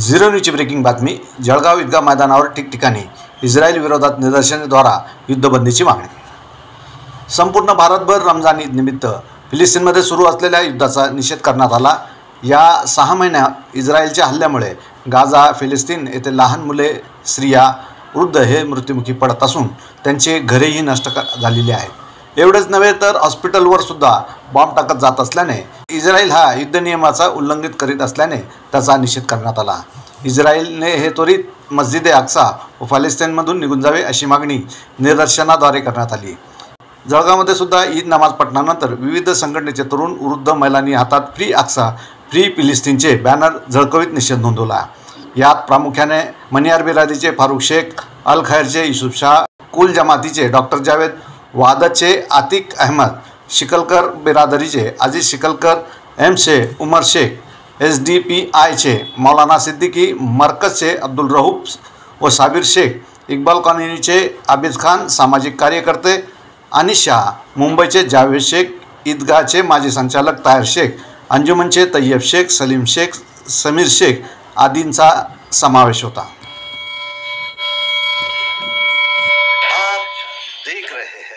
Zero न्यूजची breaking बातमी जळगाव ईदगा मैदानावर ठिकठिकाणी इस्रायल विरोधात निदर्शनेद्वारा युद्धबंदीची मागणी. संपूर्ण भारतभर रमजान ईद निमित्त फिलिस्तीनमध्ये सुरू असलेल्या युद्धाचा निषेध करण्यात आला. या सहा महिन्यात इस्रायलच्या हल्ल्यामुळे गाझा फिलिस्तीन येथे लहान मुले स्त्रिया वृद्ध हे मृत्युमुखी पडत असून त्यांचे घरेही नष्ट झालेले आहेत. एवढेच नव्हे तर हॉस्पिटलवर सुद्धा बॉम्ब टाकत जात असल्याने इस्रायल हा युद्ध नियमाचा उल्लंघित करीत असल्याने त्याचा निषेध करण्यात आला. इस्रायलने हे त्वरित मस्जिद ए अक्सा व पॅलेस्टाईनमधून निघून जावे अशी मागणी निदर्शनाद्वारे करण्यात आली. जळगावमध्ये सुद्धा ईद नमाज पठणानंतर विविध संघटनेचे तरुण वृद्ध महिलांनी हातात फ्री अक्सा फ्री फिलिस्तीनचे बॅनर झळकवीत निषेध नोंदवला. यात प्रामुख्याने मनियार बिरादीचे फारुख शेख अल खैरचे युसुफ शाह कुल जमातीचे डॉक्टर जावेद वादचे Atiq Ahmad Shikalkar बिरादरीचे Ajit Shiklakar M Sheikh Umar Sheikh S D P आयचे मौलाना सिद्दीकी मरकजचे अब्दुल रहूब व साबिर शेख इक्बाल कॉलनीचे आबिद खान सामाजिक कार्यकर्ते आणि शाह मुंबईचे जावेद शेख ईदगाहचे माजी संचालक ताहिर शेख अंजुमनचे तय्यब शेख सलीम शेख समीर शेख आदींचा समावेश होता. आप देख रहे हैं।